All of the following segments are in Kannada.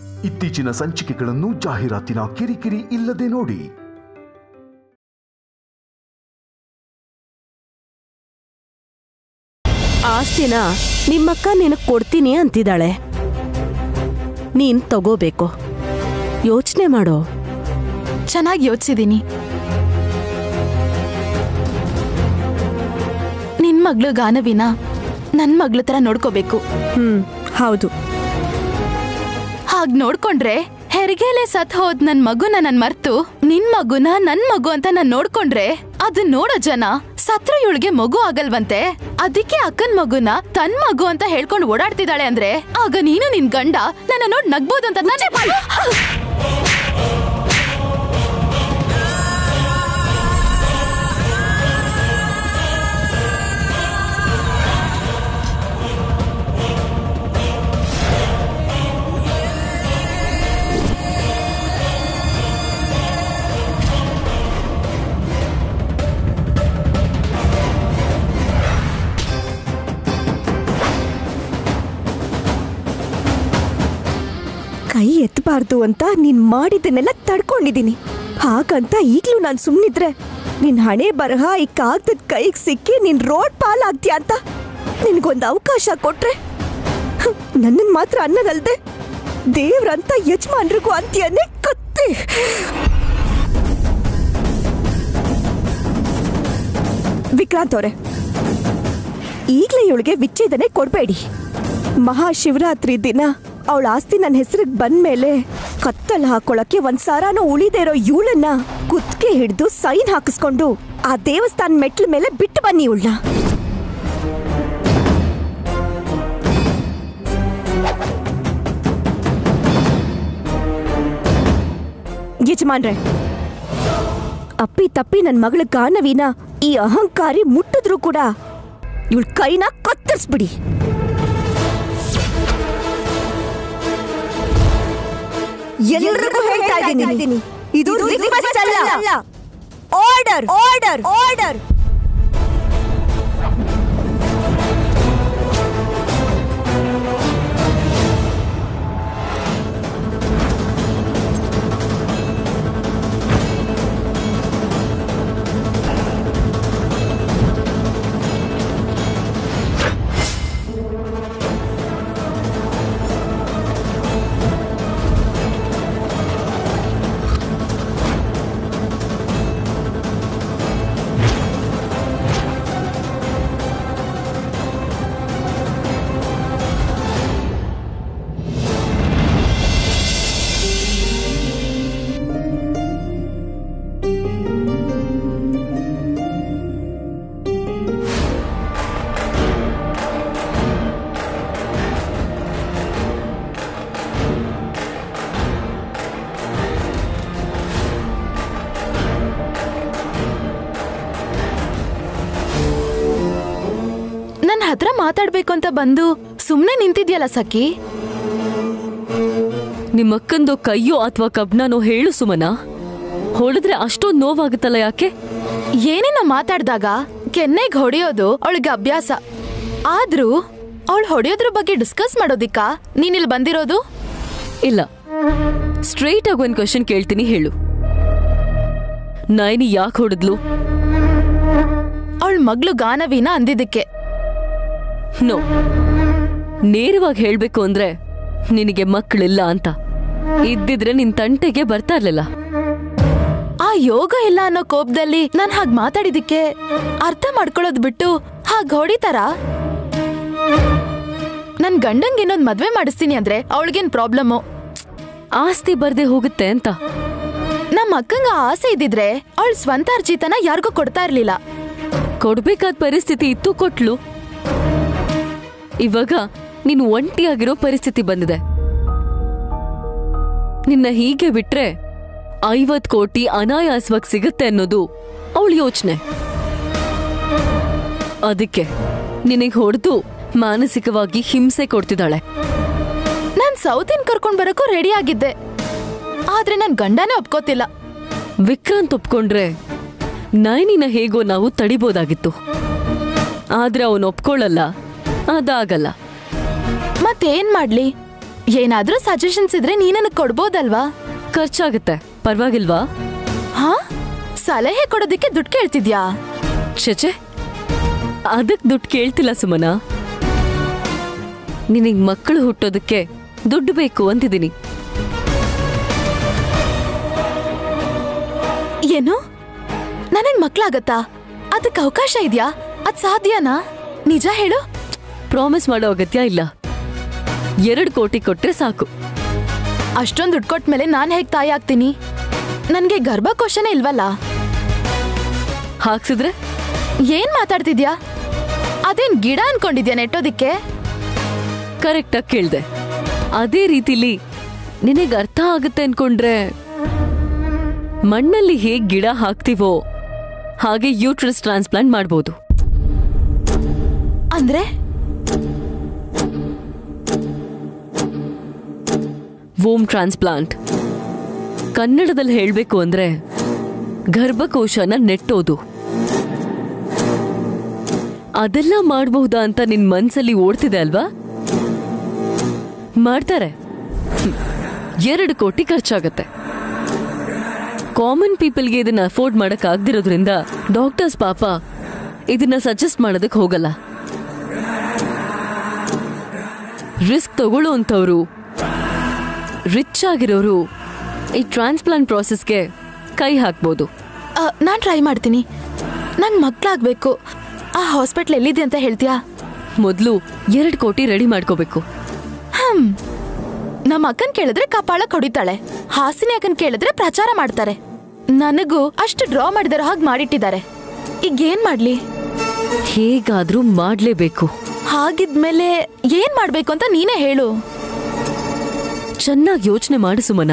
ಇತ್ತೀಚಿನ ಸಂಚಿಕೆಗಳನ್ನು ಜಾಹೀರಾತಿನ ಕಿರಿಕಿರಿ ಇಲ್ಲದೆ ನೋಡಿ. ಆಸ್ತಿನ ನಿಮ್ಮಕ್ಕ ನಿನಗ್ ಕೊಡ್ತೀನಿ ಅಂತಿದ್ದಾಳೆ. ನೀನ್ ತಗೋಬೇಕು. ಯೋಚನೆ ಮಾಡೋ. ಚೆನ್ನಾಗಿ ಯೋಚಿಸಿದೀನಿ. ನಿನ್ ಮಗಳು ಗಾನವಿನ ನನ್ ಮಗಳ ತರ ನೋಡ್ಕೋಬೇಕು. ಹ್ಮ್ ಹೌದು. ಹಾಗ್ ನೋಡ್ಕೊಂಡ್ರೆ ಹೆರಿಗೆಲೆ ಸತ್ ಹೋದ್ ನನ್ ಮಗುನ ನನ್ ಮರ್ತು ನಿನ್ ಮಗುನ ನನ್ ಮಗು ಅಂತ ನಾನ್ ನೋಡ್ಕೊಂಡ್ರೆ ಅದನ್ ನೋಡೋ ಜನ ಸತ್ರು ಇವಳಿಗೆ ಮಗು ಆಗಲ್ವಂತೆ. ಅದಕ್ಕೆ ಅಕ್ಕನ್ ಮಗುನ ತನ್ ಮಗು ಅಂತ ಹೇಳ್ಕೊಂಡು ಓಡಾಡ್ತಿದ್ದಾಳೆ ಅಂದ್ರೆ ಆಗ ನೀನು ನಿನ್ ಗಂಡ ನನ್ನ ನೋಡ್ ನಗ್ಬೋದು ಕೈ ಎತ್ತಬಾರ್ದು ಅಂತ ನೀನ್ ಮಾಡಿದ್ದನ್ನೆಲ್ಲ ತಡ್ಕೊಂಡಿದ್ದೀನಿ. ಹಾಗಂತ ಈಗ್ಲೂ ನಾನು ಸುಮ್ಮನಿದ್ರೆ ನಿನ್ ಹಣೆ ಬರಹ ಈ ಕಾಗ್ತದ ಕೈಗೆ ಸಿಕ್ಕಿ ನೀನ್ ರೋಡ್ ಪಾಲಾಗ್ತೀಯ ಅಂತ ನಿನ್ಗೊಂದು ಅವಕಾಶ ಕೊಟ್ರೆ? ನನ್ನನ್ ಮಾತ್ರ ಅನ್ನದಲ್ದೆ ದೇವ್ರಂತ ಯಜಮಾನ್ರಿಗೂ ಅಂತ್ಯನೇ ಕತ್ತಿ. ವಿಕ್ರಾಂತ್ ಅವ್ರೆ, ಈಗ್ಲೇ ಇವಳಿಗೆ ವಿಚ್ಛೇದನೆ ಕೊಡ್ಬೇಡಿ. ಮಹಾಶಿವರಾತ್ರಿ ದಿನ ಅವಳ ಆಸ್ತಿ ನನ್ನ ಹೆಸರಿಗೆ ಬಂದ್ಮೇಲೆ ಕತ್ತಲ್ ಹಾಕೊಳಕ್ಕೆ ಒಂದ್ ಸಾರಾನು ಉಳಿದೇ ಇರೋ ಇವಳನ್ನ ಕುತ್ಕೆ ಹಿಡಿದು ಸೈನ್ ಹಾಕಿಸ್ಕೊಂಡು ಆ ದೇವಸ್ಥಾನ ಮೆಟ್ಲ ಮೇಲೆ ಬಿಟ್ಟು ಬನ್ನಿ ಇವಳನ್ನ. ಯಜಮಾನ್ರೆ, ಅಪ್ಪಿ ತಪ್ಪಿ ನನ್ನ ಮಗಳ ಗಾನವಿನ ಈ ಅಹಂಕಾರಿ ಮುಟ್ಟಿದ್ರು ಕೂಡ ಇವಳ ಕೈನ ಕತ್ತರಿಸ್ಬಿಡಿ. ಎಲ್ರಿಗೂ ಹೇಳ್ತಾ ಇದ್ದೀನಿ. ಇದು ರಿಕ್ವೆಸ್ಟ್ ಅಲ್ಲ. ಆರ್ಡರ್ ಆರ್ಡರ್ ಆರ್ಡರ್ ಹತ್ರ ಮಾತಾಡ್ಬೇಕು ಅಂತ ಬಂದು ಸುಮ್ನೆ ನಿಂತಿದ್ಯಲ್ಲ ಸಖಿ? ನಿಮ್ಮಕ್ಕಂದು ಕೈಯೋ ಅಥವಾ ಕಬ್ನನೋ ಹೇಳು ಸುಮನ. ಹೊಡೆದ್ರೆ ಅಷ್ಟೊಂದು ನೋವಾಗುತ್ತಲ್ಲ ಯಾಕೆ? ಏನೇನೋ ಮಾತಾಡ್ದಾಗ ಕೆನ್ನೆಗ್ ಹೊಡೆಯೋದು ಅವಳಿಗೆ ಅಭ್ಯಾಸ. ಆದ್ರೂ ಅವಳು ಹೊಡೆಯೋದ್ರ ಬಗ್ಗೆ ಡಿಸ್ಕಸ್ ಮಾಡೋದಿಕ್ಕ? ನೀನಿಲ್ ಬಂದಿರೋದು? ಇಲ್ಲ. ಸ್ಟ್ರೈಟ್ ಆಗಿ ಒಂದು ಕ್ವಶನ್ ಕೇಳ್ತೀನಿ ಹೇಳು. ನೈನಿ ಯಾಕೆ ಹೊಡೆದ್ಲು? ಅವಳ ಮಗಳು ಗಾನವಿನ ಅಂದಿದ್ದಕ್ಕೆ. ನೋ ನೇರವಾಗಿ ಹೇಳ್ಬೇಕು ಅಂದ್ರೆ ನಿನಗೆ ಮಕ್ಕಳಿಲ್ಲ ಅಂತ. ಇದ್ದಿದ್ರೆ ನಿನ್ ತಂಟೆಗೆ ಬರ್ತಾ ಇರ್ಲಿಲ್ಲ. ಆ ಯೋಗ ಇಲ್ಲ ಅನ್ನೋ ಕೋಪದಲ್ಲಿ ನಾನು ಹಾಗೆ ಮಾತಾಡಿದಕ್ಕೆ ಅರ್ಥ ಮಾಡ್ಕೊಳ್ಳೋದ್ ಬಿಟ್ಟು ಹಾಗೆ ಹೊಡಿತಾರ? ನನ್ ಗಂಡಂಗೆ ಇನ್ನೊಂದ್ ಮದ್ವೆ ಮಾಡಿಸ್ತೀನಿ ಅಂದ್ರೆ ಅವಳಿಗೇನ್ ಪ್ರಾಬ್ಲಮ್ಮು ಆಸ್ತಿ ಬರ್ದೆ ಹೋಗುತ್ತೆ ಅಂತ. ನಮ್ಮ ಅಕ್ಕಂಗ ಆಸೆ ಇದ್ದಿದ್ರೆ ಅವಳ ಸ್ವಂತ ಅರ್ಜಿತನ ಯಾರಿಗೂ ಕೊಡ್ತಾ ಇರ್ಲಿಲ್ಲ. ಕೊಡ್ಬೇಕಾದ ಪರಿಸ್ಥಿತಿ ಇತ್ತು ಕೊಟ್ಲು. ಇವಾಗ ನೀನು ಒಂಟಿಯಾಗಿರೋ ಪರಿಸ್ಥಿತಿ ಬಂದಿದೆ. ನಿನ್ನ ಹೀಗೆ ಬಿಟ್ರೆ ಐವತ್ ಕೋಟಿ ಅನಾಯಾಸವಾಗಿ ಸಿಗುತ್ತೆ ಅನ್ನೋದು ಅವಳ ಯೋಚನೆ. ಅದಕ್ಕೆ ನಿನಗೆ ಹೊಡೆದು ಮಾನಸಿಕವಾಗಿ ಹಿಂಸೆ ಕೊಡ್ತಿದ್ದಾಳೆ. ನಾನ್ ಸೌತಿನ್ ಕರ್ಕೊಂಡ್ ಬರಕ್ಕೂ ರೆಡಿ ಆಗಿದ್ದೆ. ಆದ್ರೆ ನನ್ ಗಂಡನೇ ಒಪ್ಕೋತಿಲ್ಲ. ವಿಕ್ರಾಂತ್ ಒಪ್ಕೊಂಡ್ರೆ ನೈನಿನ ಹೇಗೋ ನಾವು ತಡಿಬೋದಾಗಿತ್ತು. ಆದ್ರೆ ಅವನು ಒಪ್ಕೊಳ್ಳಲ್ಲ. ಅದಾಗಲ್ಲ. ಮತ್ತೇನ್ ಮಾಡ್ಲಿ? ಏನಾದ್ರೂ ಸಜೆಷನ್ಸ್ ಇದ್ರೆ ನೀ ನನಗ್ ಕೊಡ್ಬೋದಲ್ವಾ? ಖರ್ಚಾಗುತ್ತೆ. ಪರವಾಗಿಲ್ವಾ? ಹಾ? ಸಲಹೆ ಕೊಡೋದಕ್ಕೆ ದುಡ್ಡು ಕೇಳ್ತಿದ್ಯಾ? ಚಚೆ ಅದಕ್ ದುಡ್ಡು ಕೇಳ್ತಿಲ್ಲ ಸುಮನ. ನಿನಗ್ ಮಕ್ಕಳು ಹುಟ್ಟೋದಕ್ಕೆ ದುಡ್ಡು ಬೇಕು ಅಂದಿದ್ದೀನಿ ಏನು? ನನಗ್ ಮಕ್ಕಳಾಗತ್ತಾ ಅದಕ್ಕೆ ಅವಕಾಶ ಇದೆಯಾ? ಅದ್ ಸಾಧ್ಯನಾ? ನಿಜ ಹೇಳು. ಪ್ರಾಮಿಸ್ ಮಾಡೋ ಅಗತ್ಯ ಇಲ್ಲ. ಎರಡು ಕೋಟಿ ಕೊಟ್ರೆ ಸಾಕು. ಅಷ್ಟೊಂದು ದುಡ್ಡು ಕೊಟ್ಮೇಲೆ ನಾನು ಹೇಗೆ ತಾಯಿ ಆಗ್ತೀನಿ? ನನಗೆ ಗರ್ಭಕೋಶನೇ ಇಲ್ವಲ್ಲ? ಹಾಕ್ಸಿದ್ರೆ ಏನ್ ಮಾತಾಡ್ತಿದ್ಯಾ? ಅದೇನ್ ಗಿಡ ಅನ್ಕೊಂಡಿದ್ಯಾ ನೆಟ್ಟೋದಿಕ್ಕೆ? ಕರೆಕ್ಟಾಗಿ ಕೇಳ್ದೆ. ಅದೇ ರೀತಿಲಿ ನಿನಗೆ ಅರ್ಥ ಆಗುತ್ತೆ ಅನ್ಕೊಂಡ್ರೆ ಮಣ್ಣಲ್ಲಿ ಹೇಗೆ ಗಿಡ ಹಾಕ್ತಿವೋ ಹಾಗೆ ಯೂಟ್ರಸ್ ಟ್ರಾನ್ಸ್ಪ್ಲಾಂಟ್ ಮಾಡ್ಬೋದು. ಅಂದ್ರೆ? ವೋಮ್ ಟ್ರಾನ್ಸ್ಪ್ಲಾಂಟ್ ಕನ್ನಡದಲ್ಲಿ ಹೇಳಬೇಕು ಅಂದ್ರೆ ಗರ್ಭಕೋಶನ ನೆಟ್ಟೋದು. ಅದೆಲ್ಲ ಮಾಡಬಹುದಾ ಅಂತ ನಿನ್ ಮನ್ಸಲ್ಲಿ ಓಡ್ತಿದೆ ಅಲ್ವಾ? ಮಾಡ್ತಾರೆ. ಎರಡು ಕೋಟಿ ಖರ್ಚಾಗತ್ತೆ. ಕಾಮನ್ ಪೀಪಲ್ಗೆ ಇದನ್ನ ಅಫೋರ್ಡ್ ಮಾಡಕ್ ಆಗ್ದಿರೋದ್ರಿಂದ ಡಾಕ್ಟರ್ಸ್ ಪಾಪ ಇದನ್ನ ಸಜೆಸ್ಟ್ ಮಾಡೋದಕ್ಕೆ ಹೋಗಲ್ಲ. ರಿಸ್ಕ್ ತಗೊಳ್ಳೋ ರಿಚ್ ಆಗಿರೋರು ಈ ಟ್ರಾನ್ಸ್ಪ್ಲಾಂಟ್ ಪ್ರಾಸೆಸ್ಗೆ ಕೈ ಹಾಕ್ಬೋದು. ನಾನು ಟ್ರೈ ಮಾಡ್ತೀನಿ. ನಂಗೆ ಮಕ್ಕಳಾಗಬೇಕು ಆ ಹಾಸ್ಪಿಟ್ಲ್ ಎಲ್ಲಿದೆ ಅಂತ ಹೇಳ್ತೀಯಾ? ಮೊದಲು ಎರಡು ಕೋಟಿ ರೆಡಿ ಮಾಡ್ಕೋಬೇಕು. ಹ್ಮ್. ನಮ್ಮ ಅಕ್ಕನ್ ಕೇಳಿದ್ರೆ ಕಪಾಳ ಕೊಡಿತಾಳೆ ಹಾಸಿನಿ ಅಕ್ಕನ್ ಕೇಳಿದ್ರೆ ಪ್ರಚಾರ ಮಾಡ್ತಾರೆ. ನನಗೂ ಅಷ್ಟು ಡ್ರಾ ಮಾಡಿದಾರ ಹಾಗೆ ಮಾಡಿಟ್ಟಿದ್ದಾರೆ. ಈಗ ಏನ್ ಮಾಡ್ಲಿ? ಹೇಗಾದ್ರೂ ಮಾಡ್ಲೇಬೇಕು. ಹಾಗಿದ್ಮೇಲೆ ಏನ್ ಮಾಡ್ಬೇಕು ಅಂತ ನೀನೇ ಹೇಳು. ಚೆನ್ನಾಗಿ ಯೋಚನೆ ಮಾಡು ಸುಮನ.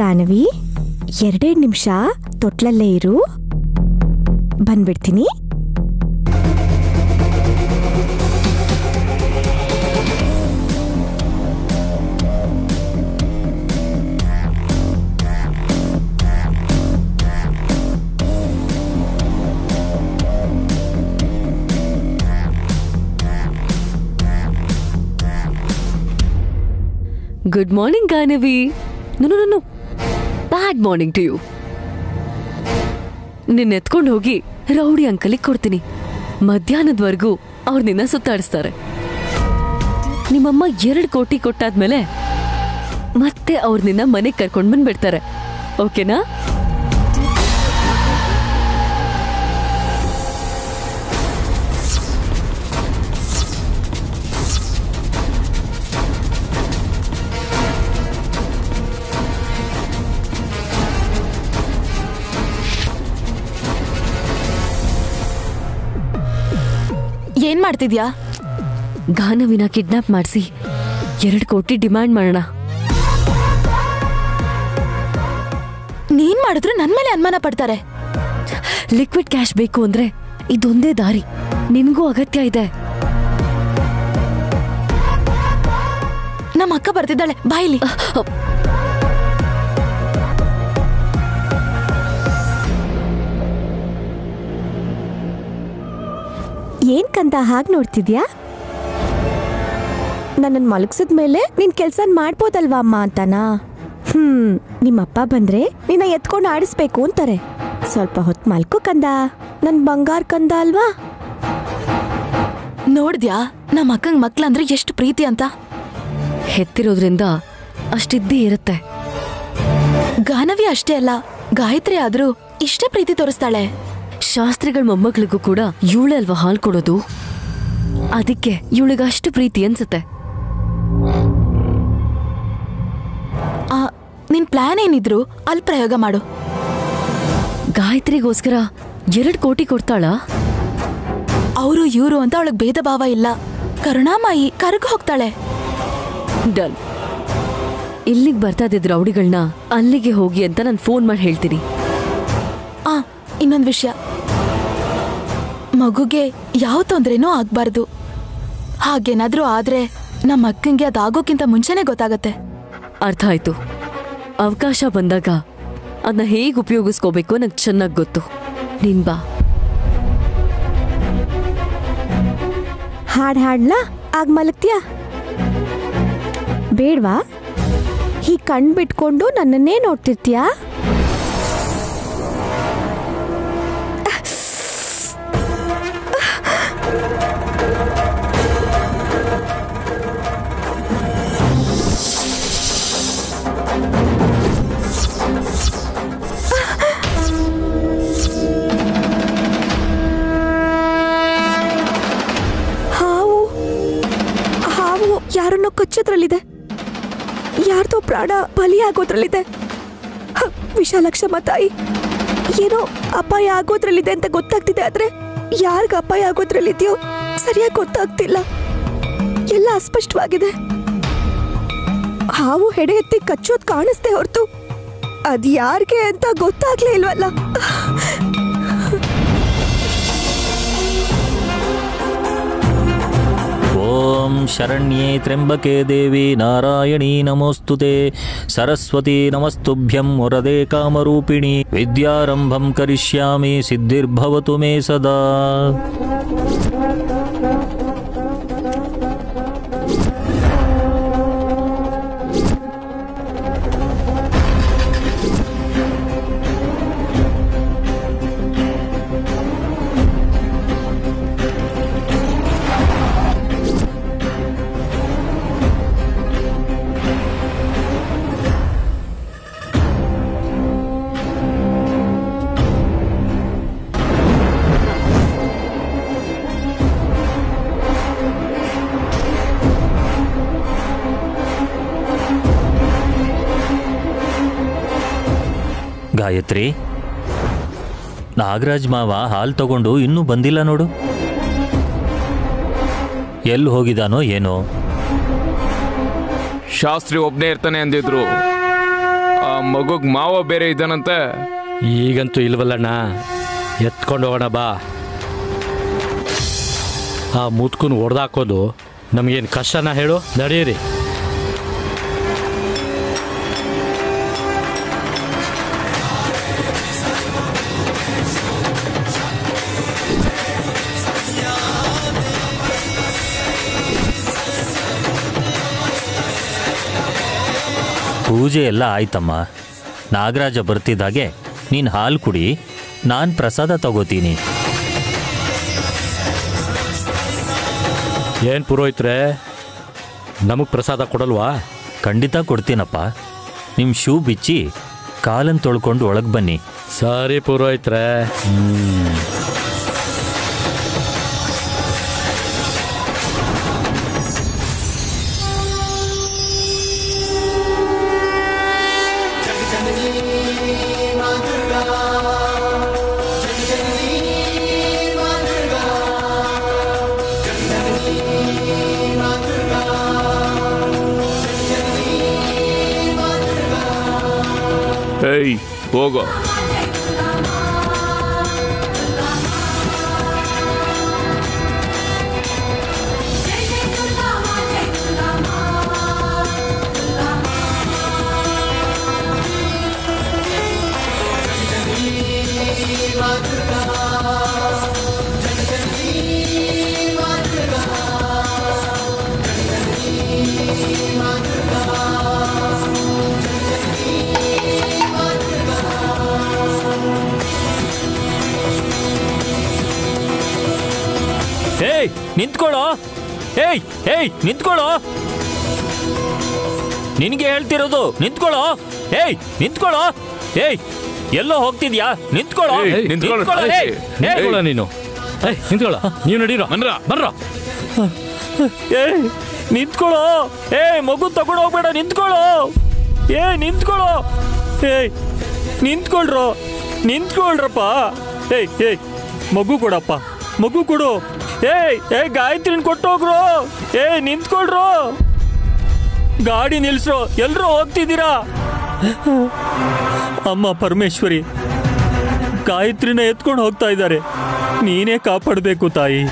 ಗಾನವಿ ಎರಡೆರಡು ನಿಮಿಷ ತೊಟ್ಲಲ್ಲೇ ಇರು ಬಂದ್ಬಿಡ್ತೀನಿ good morning Ganavi no no no bad morning to you ನಿನ್ನ ಎತ್ಕೊಂಡು ಹೋಗಿ ರೌಡಿ ಅಂಕಲಿಗೆ ಕೊಡ್ತೀನಿ. ಮಧ್ಯಾಹ್ನದವರೆಗೂ ಅವ್ರು ನಿನ್ನ ಸುತ್ತಾಡಿಸ್ತಾರೆ. ನಿಮ್ಮಮ್ಮ ಎರಡು ಕೋಟಿ ಕೊಟ್ಟಾದ್ಮೇಲೆ ಮತ್ತೆ ಅವ್ರು ನಿನ್ನ ಮನೆಗೆ ಕರ್ಕೊಂಡು ಬಂದ್ಬಿಡ್ತಾರೆ. ಓಕೆನಾ? ಏನ್ ಮಾಡ್ತಿದ್ಯಾ? ಗಾನವಿನ ಕಿಡ್ನಾಪ್ ಮಾಡಿಸಿ ಎರಡು ಕೋಟಿ ಡಿಮ್ಯಾಂಡ್ ಮಾಡೋಣ. ನೀನ್ ಮಾಡಿದ್ರೆ ನನ್ ಮೇಲೆ ಅನುಮಾನ ಪಡ್ತಾರೆ. ಲಿಕ್ವಿಡ್ ಕ್ಯಾಶ್ ಬೇಕು ಅಂದ್ರೆ ಇದೊಂದೇ ದಾರಿ. ನಿನ್ಗೂ ಅಗತ್ಯ ಇದೆ. ನಮ್ಮ ಅಕ್ಕ ಬರ್ತಿದ್ದಾಳೆ. ಬಾಯಿಲಿ ಏನ್ ಕಂತ ಹಾಗೆ ನೋಡ್ತಿದ್ಯಾ? ನನ್ನನ್ನು ಮಲಗಿಸಿದ ಮೇಲೆ ನಿನ್ ಕೆಲ್ಸ ಮಾಡ್ಬೋದಲ್ವಾ ಅಮ್ಮ ಅಂತಾನಾ? ಹ್ಮ್, ನಿಮ್ಮಪ್ಪ ಬಂದ್ರೆ ನಿನ್ನ ಎತ್ಕೊಂಡು ಆಡಿಸ್ಬೇಕು ಅಂತಾರೆ. ಸ್ವಲ್ಪ ಹೊತ್ತು ಮಲ್ಕು ಕಂದ, ನನ್ ಬಂಗಾರ ಕಂದ ಅಲ್ವಾ? ನೋಡ್ದ್ಯಾ ನಮ್ಮ ಅಕ್ಕಂಗ್ ಮಕ್ಳಂದ್ರೆ ಎಷ್ಟು ಪ್ರೀತಿ ಅಂತ? ಹೆತ್ತಿರೋದ್ರಿಂದ ಅಷ್ಟಿದ್ದೇ ಇರುತ್ತೆ. ಗಾನವಿ ಅಷ್ಟೇ ಅಲ್ಲ, ಗಾಯತ್ರಿ ಆದ್ರೂ ಇಷ್ಟೇ ಪ್ರೀತಿ ತೋರಿಸ್ತಾಳೆ. ಶಾಸ್ತ್ರಿಗಳ ಮೊಮ್ಮಗಳಿಗೂ ಕೂಡ ಇವಳೆ ಅಲ್ವಾ ಹಾಲು ಕೊಡೋದು? ಅದಕ್ಕೆ ಇವಳಿಗೆ ಅಷ್ಟು ಪ್ರೀತಿ ಅನ್ಸುತ್ತೆ. ಆ, ನಿನ್ ಪ್ಲಾನ್ ಏನಿದ್ರು ಅಲ್ಲಿ ಪ್ರಯೋಗ ಮಾಡು. ಗಾಯತ್ರಿಗೋಸ್ಕರ ಎರಡು ಕೋಟಿ ಕೊಡ್ತಾಳ? ಅವರು ಇವರು ಅಂತ ಅವಳಿಗೆ ಭೇದ ಭಾವ ಇಲ್ಲ. ಕರುಣಾಮಾಯಿ ಕರಗ ಹೋಗ್ತಾಳೆ. ಡನ್. ಇಲ್ಲಿಗೆ ಬರ್ತಾ ಇದ್ದಿದ್ರು ಅಲ್ಲಿಗೆ ಹೋಗಿ ಅಂತ ನಾನು ಫೋನ್ ಮಾಡಿ ಹೇಳ್ತೀನಿ. ಆ ಇನ್ನೊಂದು ವಿಷಯ. ಮಗುಗೆ ಯಾವ ತೊಂದ್ರೆನೂ ಆಗ್ಬಾರ್ದು. ಹಾಗೇನಾದ್ರೂ ಆದ್ರೆ ನಮ್ಮ ಅಕ್ಕಂಗೆ ಅದಾಗೋಕ್ಕಿಂತ ಮುಂಚೆನೆ ಗೊತ್ತಾಗತ್ತೆ. ಅರ್ಥ ಆಯ್ತು ಅವಕಾಶ ಬಂದಾಗ ಅದನ್ನ ಹೇಗೆ ಉಪಯೋಗಿಸ್ಕೋಬೇಕು ನಂಗೆ ಚೆನ್ನಾಗಿ ಗೊತ್ತು. ನಿನ್ ಬಾ. ಹಾಡ್ ಹಾಡ್ಲಾ? ಆಗ ಮಲಗ್ತೀಯಾ? ಬೇಡ್ವಾ? ಹೀಗೆ ಕಣ್ ಬಿಟ್ಕೊಂಡು ನನ್ನನ್ನೇ ನೋಡ್ತಿರ್ತೀಯಾ? ಯಾರನ್ನೋ ಕಚ್ಚೋದ್ರಲ್ಲಿದೆ. ಯಾರ್ದೋ ಪ್ರಾಣ ಬಲಿಯಾಗೋದ್ರಲ್ಲಿದೆ. ವಿಶಾಲಕ್ಷಮ್ಮ ತಾಯಿ, ಏನೋ ಅಪಾಯ ಆಗೋದ್ರಲ್ಲಿದೆ ಅಂತ ಗೊತ್ತಾಗ್ತಿದೆ ಆದ್ರೆ ಯಾರಿಗ ಅಪಾಯ ಆಗೋದ್ರಲ್ಲಿದೆಯೋ ಸರಿಯಾಗಿ ಗೊತ್ತಾಗ್ತಿಲ್ಲ. ಎಲ್ಲ ಅಸ್ಪಷ್ಟವಾಗಿದೆ. ಹಾವು ಹೆಡೆ ಎತ್ತಿ ಕಚ್ಚೋದ್ ಕಾಣಿಸ್ತೇ ಹೊರತು ಅದ್ ಯಾರಿಗೆ ಅಂತ ಗೊತ್ತಾಗ್ಲೇ ಇಲ್ವಲ್ಲ. ॐ शरण्ये त्र्यम्बके देवी नारायणी नमोऽस्तु ते। सरस्वती नमस्तुभ्यं मुरदे कामरूपिणी। विद्यारम्भं करिष्यामि सिद्धिर्भवतु मे सदा। ಗಾಯತ್ರಿ? ನಾಗರಾಜ್ ಮಾವ ಹಾಲು ತಗೊಂಡು ಇನ್ನೂ ಬಂದಿಲ್ಲ ನೋಡು. ಎಲ್ಲಿ ಹೋಗಿದಾನೋ ಏನೋ. ಶಾಸ್ತ್ರಿ ಒಬ್ಬನೇ ಇರ್ತಾನೆ ಅಂದಿದ್ರು. ಆ ಮಗುಗ್ ಮಾವ ಬೇರೆ ಇದ್ದಾನಂತೆ. ಈಗಂತೂ ಇಲ್ವಲ್ಲಣ್ಣ. ಎತ್ಕೊಂಡು ಹೋಗೋಣ ಬಾ. ಆ ಮುತ್ಕುನ್ ಹೊಡೆದಾಕೋದು ನಮಗೇನು ಕಷ್ಟನ ಹೇಳು? ನಡೀರಿ. ಪೂಜೆ ಎಲ್ಲ ಆಯ್ತಮ್ಮ. ನಾಗರಾಜ ಬರ್ತಿದ್ದಾಗೆ ನೀನು ಹಾಲು ಕುಡಿ ನಾನು ಪ್ರಸಾದ ತಗೋತೀನಿ. ಏನು ಪುರೋಹಿತ್ರೆ? ನಮಗೆ ಪ್ರಸಾದ ಕೊಡಲ್ವಾ? ಖಂಡಿತ ಕೊಡ್ತೀನಪ್ಪ. ನಿಮ್ಮ ಶೂ ಬಿಚ್ಚಿ ಕಾಲನ್ನು ತೊಳ್ಕೊಂಡು ಒಳಗೆ ಬನ್ನಿ. ಸರಿ ಪುರೋಹಿತ್ರೆ. ಹ್ಮ್. ಏಯ್ ನಿಂತ್ಕೊಳ್ಳೋ. ಏಯ್ ಏಯ್ ನಿಂತ್ಕೊಳ್ಳೋ. ನಿನಗೆ ಹೇಳ್ತಿರೋದು ನಿಂತ್ಕೊಳ್ಳೋ. ಏಯ್ ನಿಂತ್ಕೊಳ್ಳೋ. ಏಯ್ ಎಲ್ಲೋ ಹೋಗ್ತಿದ್ಯಾ? ನಿಂತ್ಕೊಳ್ಳೋ. ಏಯ್, ನಿಂತ್ಕೊಳ್ಳೋ. ನಿಂತ್ಕೊಳ್ಳೋ, ಏಯ್, ಏಯ್. ನಿಂತ್ಕೊಳ್ಳೋ ನೀನು. ಏಯ್ ನಿಂತ್ಕೊಳ್ಳೋ. ನೀವು ನಡೀರೋ. ಬನ್ರ. ಬರ್ರ. ಏಯ್ ನಿಂತ್ಕೊಳ್ಳೋ. ಏಯ್ ಮಗು ತಗೊಂಡು ಹೋಗ್ಬೇಡ. ನಿಂತ್ಕೊಳ್ಳೋ. ಏ ನಿಂತ್ಕೊಳ್ಳೋ. ಏಯ್ ನಿಂತ್ಕೊಳ್ರೋ. ನಿಂತ್ಕೊಳ್ರಪ್ಪ. ಏಯ್ ಏಯ್ ಮಗು ಕೊಡಪ್ಪ. ಮಗು ಕೊಡು. ಏಯ್ ಏ ಗಾಯತ್ರಿನ ಕೊಟ್ಟೋಗ್ರು. ಏ ನಿಂತ್ಕೊಳ್ರು. ಗಾಡಿ ನಿಲ್ಸೋ. ಎಲ್ಲರೂ ಹೋಗ್ತಿದ್ದೀರಾ? ಅಮ್ಮ ಪರಮೇಶ್ವರಿ, ಗಾಯತ್ರಿನ ಎತ್ಕೊಂಡು ಹೋಗ್ತಾ ಇದ್ದಾರೆ. ನೀನೇ ಕಾಪಾಡಬೇಕು ತಾಯಿ.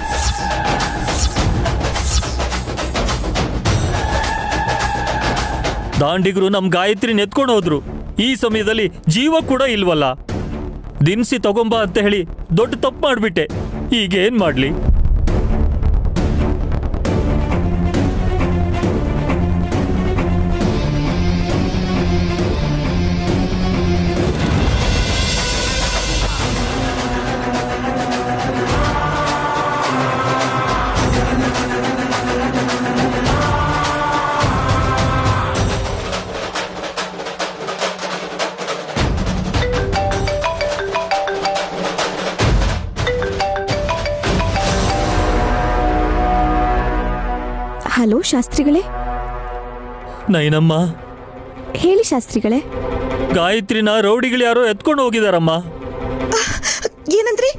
ದಾಂಡಿಗರು ನಮ್ಮ ಗಾಯತ್ರಿನ ಎತ್ಕೊಂಡು ಹೋದ್ರು. ಈ ಸಮಯದಲ್ಲಿ ಜೀವ ಕೂಡ ಇಲ್ವಲ್ಲ. ದಿನಸಿ ತಗೊಂಬ ಅಂತ ಹೇಳಿ ದೊಡ್ಡ ತಪ್ಪು ಮಾಡಿಬಿಟ್ಟೆ. ಈಗೇನು ಮಾಡ್ಲಿ? ಶಾಸ್ತ್ರಿಗಳೇ? ನೈನಮ್ಮ. ಹೇಳಿ ಶಾಸ್ತ್ರಿಗಳೇ. ಗಾಯತ್ರಿನ ರೌಡಿಗಳು ಯಾರೋ ಎತ್ಕೊಂಡು ಹೋಗಿದಾರಮ್ಮ. ಏನಂದ್ರಿ?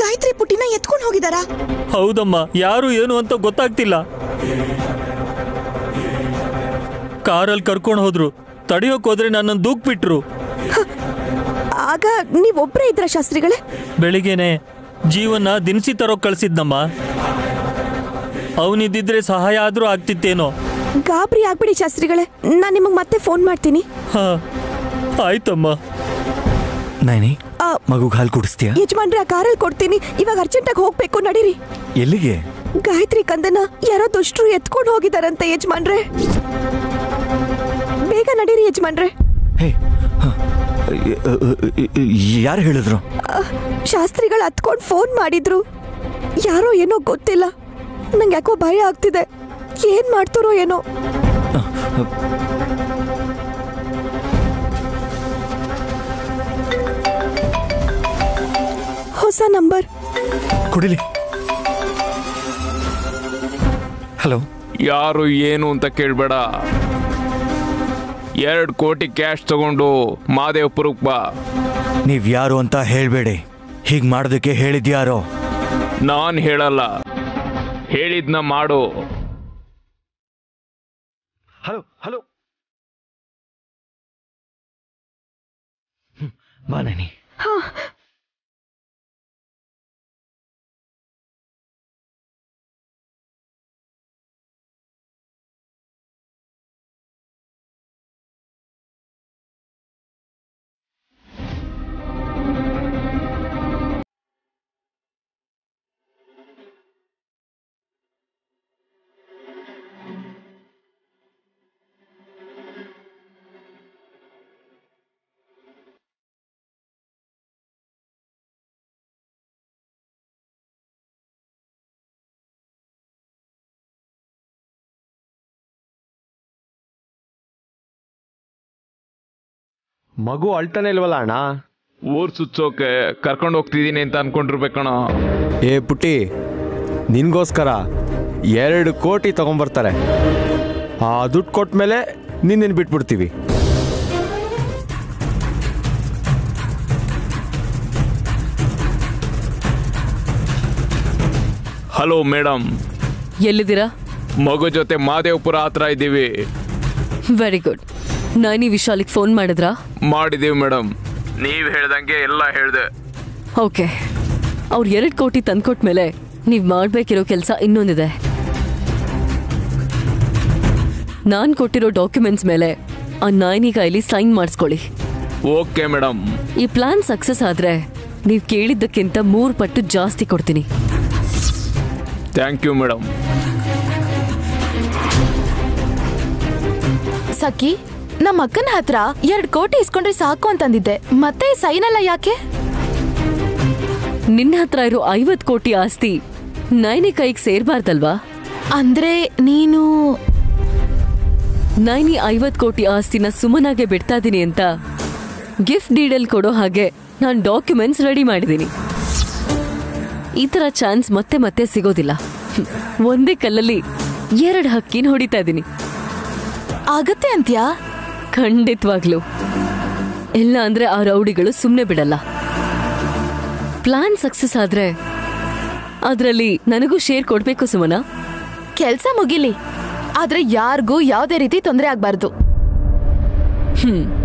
ಗಾಯತ್ರಿ ಪುಟ್ಟಿನ ಎತ್ಕೊಂಡು ಹೋಗಿದಾರಾ? ಹೌದಮ್ಮ ಯಾರು ಏನು ಅಂತ ಗೊತ್ತಾಗ್ತಿಲ್ಲ. ಕಾರಲ್ಲಿ ಕರ್ಕೊಂಡು ಹೋದ್ರು ತಡೆಯೋಕ್ ಹೋದ್ರೆ ನನ್ನ ದೂಕ್ ಬಿಟ್ರು ಆಗ ನೀವೊಬ್ಬರೇ ಇದ್ರ ಶಾಸ್ತ್ರಿಗಳೇ? ಬೆಳಿಗ್ಗೆನೆ ಜೀವನ ದಿನಸಿ ತರೋ ಕಳ್ಸಿದ್ನಮ್ಮ. ಅವನಿದ್ದಿದ್ರೆ ಸಹಾಯ ಆದ್ರೂ ಆಗ್ತಿತ್ತೇನೋ? ಗಾಬರಿ ಆಗ್ಬಿಡಿ ಶಾಸ್ತ್ರಿಗಳೇ. ನಾನು ನಿಮಗೆ ಮತ್ತೆ ಫೋನ್ ಮಾಡ್ತೀನಿ. ಹಾ ಆಯ್ತಮ್ಮ. ನೈನಿ ಆ, ಮಗು ಹಾಲು ಕುಡಿಸ್ತೀಯಾ? ಯಜಮಾನ್ರೆ ಆ ಕಾರಲ್ಲಿ ಕೊಡ್ತೀನಿ. ಇವಾಗ ಅರ್ಜೆಂಟಾಗಿ ಹೋಗ್ಬೇಕು ನಡೀರಿ. ಎಲ್ಲಿಗೆ? ಗಾಯತ್ರಿ ಕಂದನ ಯಾರೋ ದುಷ್ಟರು ಎತ್ಕೊಂಡು ಹೋಗಿದಾರಂತೆ ಯಜಮಾನ್ರೆ. ಬೇಗ ನಡೀರಿ ಯಜಮಾನ್ರೆ. ಹೇ ಯಾರು ಹೇಳಿದ್ರು? ಆ, ಶಾಸ್ತ್ರಿಗಳು ಹತ್ಕೊಂಡು ಫೋನ್ ಮಾಡಿದ್ರು. ಯಾರೋ ಏನೋ ಗೊತ್ತಿಲ್ಲ. ನಂಗೆ ಯಾಕೋ ಭಯ ಆಗ್ತಿದೆ. ಏನ್ ಮಾಡ್ತಾರೋ ಏನೋ. ಹೊಸ ನಂಬರ್. ಕುಡಿಲಿ. ಹಲೋ. ಯಾರು ಏನು ಅಂತ ಕೇಳಬೇಡ. ಎರಡು ಕೋಟಿ ಕ್ಯಾಶ್ ತಗೊಂಡು ಮಾದೇವಪುರಕ್ಕೆ ಬಾ. ನೀವ್ ಯಾರು ಅಂತ ಹೇಳ್ಬೇಡಿ. ಹೀಗ್ ಮಾಡೋದಕ್ಕೆ ಹೇಳಿದ್ಯಾರೋ? ನಾನು ಹೇಳಲ್ಲ. ಹೇಳಿದ್ನ ಮಾಡು. Hello hello. ಬಾ ಮಗು ಅಳ್ತಾನೆ ಇಲ್ವಲ್ಲ ಅಣ್ಣ? ಊರ್ ಸುತ್ತೋಕೆ ಕರ್ಕೊಂಡು ಹೋಗ್ತಿದ್ದೀನಿ ಅಂತ ಅನ್ಕೊಂಡಿರ್ಬೇಕಣ ಏ ಪುಟ್ಟಿ ನಿನ್ಗೋಸ್ಕರ ಎರಡು ಕೋಟಿ ತಗೊಂಬರ್ತಾರೆ. ಆ ದುಡ್ಡು ಕೊಟ್ಮೇಲೆ ನಿನ್ನ ಬಿಟ್ಬಿಡ್ತೀವಿ? ಹಲೋ ಮೇಡಮ್ ಎಲ್ಲಿದ್ದೀರಾ? ಮಗು ಜೊತೆ ಮಾದೇವಪುರ ಹತ್ರ ಇದ್ದೀವಿ ವೆರಿ ಗುಡ್ ನಾನಿ ವಿಶಾಲಿಗೆ ಫೋನ್ ಮಾಡಿದ್ರಾ? ಮಾಡಿದೀವಿ ಮೇಡಮ್ ನೀವು ಹೇಳ್ದಂಗೆ ಎಲ್ಲ ಹೇಳ್ದೆ. ಓಕೆ. ಅವ್ರು ಎರಡು ಕೋಟಿ ತಂದ್ಕೊಟ್ಮೇಲೆ ನೀವು ಮಾಡಬೇಕಿರೋ ಕೆಲಸ ಇನ್ನೊಂದಿದೆ. ನಾನು ಕೊಟ್ಟಿರೋ ಡಾಕ್ಯುಮೆಂಟ್ಸ್ ಮೇಲೆ ಆ ನಾಯಿನಿ ಕೈಲಿ ಸೈನ್ ಮಾಡಿಸ್ಕೊಳ್ಳಿ. ಓಕೆ ಮೇಡಮ್ ಈ ಪ್ಲಾನ್ ಸಕ್ಸಸ್ ಆದ್ರೆ ನೀವು ಕೇಳಿದ್ದಕ್ಕಿಂತ ಮೂರು ಪಟ್ಟು ಜಾಸ್ತಿ ಕೊಡ್ತೀನಿ. ಥ್ಯಾಂಕ್ ಯು ಮೇಡಮ್ ಸಖಿ ನಮ್ಮ ಅಕ್ಕನ ಹತ್ರ ಎರಡ್ ಕೋಟಿ ಇಸ್ಕೊಂಡ್ರೆ ಸಾಕು ಅಂತಂದಿದ್ದೆ. ಮತ್ತೆ ಸೈನಲ್ಲ ಯಾಕೆ? ನಿನ್ನ ಹತ್ರ ಇರೋ ಐವತ್ ಕೋಟಿ ಆಸ್ತಿ ನೈನಿ ಕೈಗೆ ಸೇರ್ಬಾರ್ದಲ್ವಾ? ಅಂದ್ರೆ ನೀನು ನೈನಿ ಐವತ್ ಕೋಟಿ ಆಸ್ತಿನ ಸುಮನಾಗೆ ಬಿಡ್ತಾ ಇದೀನಿ ಅಂತ ಗಿಫ್ಟ್ ಡೀಡಲ್ ಕೊಡೋ ಹಾಗೆ ನಾನು ಡಾಕ್ಯುಮೆಂಟ್ಸ್ ರೆಡಿ ಮಾಡಿದ್ದೀನಿ ಈ ತರ ಚಾನ್ಸ್ ಮತ್ತೆ ಮತ್ತೆ ಸಿಗೋದಿಲ್ಲ. ಒಂದೇ ಕಲ್ಲಲ್ಲಿ ಎರಡು ಹಕ್ಕಿನ ಹೊಡಿತಾ ಇದ್ದೀನಿ ಆಗತ್ತೆ ಅಂತ್ಯಾ? ಖಂಡಿತವಾಗ್ಲು. ಇಲ್ಲ ಅಂದ್ರೆ ಆ ರೌಡಿಗಳು ಸುಮ್ಮನೆ ಬಿಡಲ್ಲ. ಪ್ಲಾನ್ ಸಕ್ಸಸ್ ಆದ್ರೆ ಅದರಲ್ಲಿ ನನಗೂ ಶೇರ್ ಕೊಡ್ಬೇಕು ಸುಮನಾ. ಕೆಲ್ಸ ಮುಗಿಲಿ. ಆದ್ರೆ ಯಾರಿಗೂ ಯಾವುದೇ ರೀತಿ ತೊಂದರೆ ಆಗ್ಬಾರ್ದು. ಹ್ಮ್.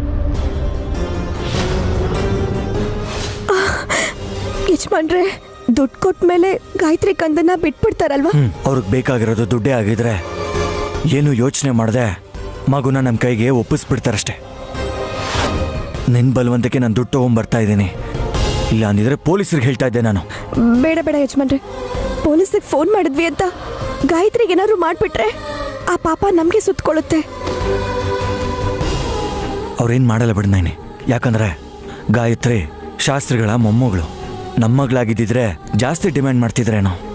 ಯಜಮಾನ್ರೆ ದುಡ್ಡು ಕೊಟ್ಮೇಲೆ ಗಾಯತ್ರಿ ಕಂದನ್ನ ಬಿಟ್ಬಿಡ್ತಾರಲ್ವಾ? ಅವ್ರಿಗೆ ಬೇಕಾಗಿರೋದು ದುಡ್ಡೇ ಆಗಿದ್ರೆ ಏನು ಯೋಚನೆ ಮಾಡದೆ? ಮಗುನ ನಮ್ಮ ಕೈಗೆ ಒಪ್ಪಿಸ್ಬಿಡ್ತಾರಷ್ಟೆ. ನಿನ್ ಬಲವಂತಕ್ಕೆ ನಾನು ದುಡ್ಡು ತಗೊಂಡ್ಬರ್ತಾ ಇದ್ದೀನಿ. ಇಲ್ಲ ಅಂದಿದ್ರೆ ಪೊಲೀಸರಿಗೆ ಹೇಳ್ತಾ ಇದ್ದೆ ನಾನು. ಬೇಡ ಬೇಡ ಯಜಮಾನ್ರೆ. ಪೊಲೀಸಿಗೆ ಫೋನ್ ಮಾಡಿದ್ವಿ ಅಂತ ಗಾಯತ್ರಿಗೆ ಏನಾದ್ರು ಮಾಡಿಬಿಟ್ರೆ ಆ ಪಾಪ ನಮ್ಗೆ ಸುತ್ಕೊಳ್ಳುತ್ತೆ. ಅವ್ರೇನ್ ಮಾಡಲ್ಲ ಬಿಡ ನಾನೆ ಯಾಕಂದ್ರೆ ಗಾಯತ್ರಿ ಶಾಸ್ತ್ರಿಗಳ ಮೊಮ್ಮಗಳು ನಮ್ಮ ಮಗಳಾಗಿದ್ದಿದ್ರೆ ಜಾಸ್ತಿ ಡಿಮ್ಯಾಂಡ್ ಮಾಡ್ತಿದ್ರೇನೋ.